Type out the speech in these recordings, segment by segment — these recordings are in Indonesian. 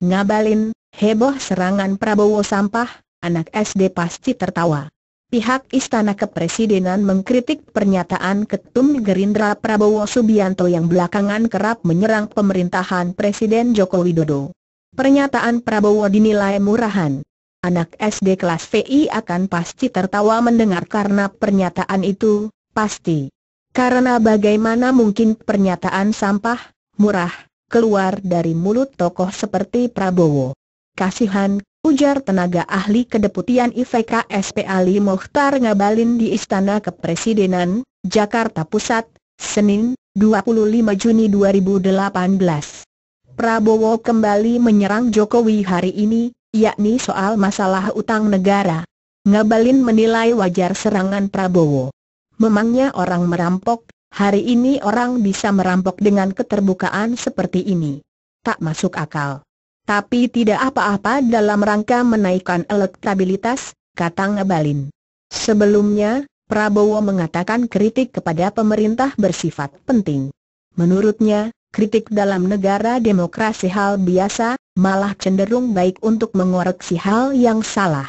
ngabalin, heboh serangan Prabowo sampah, anak SD pasti tertawa. Pihak Istana Kepresidenan mengkritik pernyataan Ketum Gerindra Prabowo Subianto yang belakangan kerap menyerang pemerintahan Presiden Joko Widodo. Pernyataan Prabowo dinilai murahan. Anak SD kelas VI akan pasti tertawa mendengar karena pernyataan itu, pasti. Karena bagaimana mungkin pernyataan sampah, murah, keluar dari mulut tokoh seperti Prabowo. Kasihan, ujar tenaga ahli kedeputian IVK SP Ali Mukhtar Ngabalin di Istana Kepresidenan, Jakarta Pusat, Senin, 25 Juni 2018. Prabowo kembali menyerang Jokowi hari ini, yakni soal masalah utang negara. Ngabalin menilai wajar serangan Prabowo. Memangnya orang merampok, hari ini orang bisa merampok dengan keterbukaan seperti ini. Tak masuk akal. Tapi tidak apa-apa dalam rangka menaikkan elektabilitas, kata Ngabalin. Sebelumnya, Prabowo mengatakan kritik kepada pemerintah bersifat penting. Menurutnya, kritik dalam negara demokrasi hal biasa, malah cenderung baik untuk mengoreksi hal yang salah.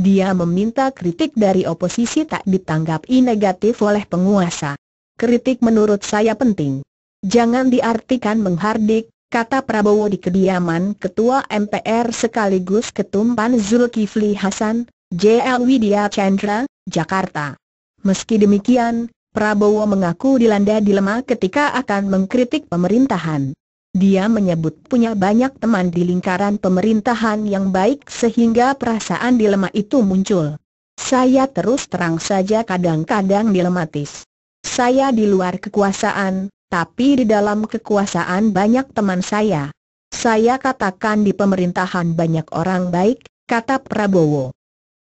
Dia meminta kritik dari oposisi tak ditanggapi negatif oleh penguasa. Kritik menurut saya penting. Jangan diartikan menghardik, kata Prabowo di kediaman Ketua MPR sekaligus Ketum PAN Zulkifli Hasan, JL Widya Chandra, Jakarta. Meski demikian, Prabowo mengaku dilanda dilema ketika akan mengkritik pemerintahan. Dia menyebut punya banyak teman di lingkaran pemerintahan yang baik sehingga perasaan dilema itu muncul. Saya terus terang saja kadang-kadang dilematis. Saya di luar kekuasaan, tapi di dalam kekuasaan banyak teman saya. Saya katakan di pemerintahan banyak orang baik, kata Prabowo.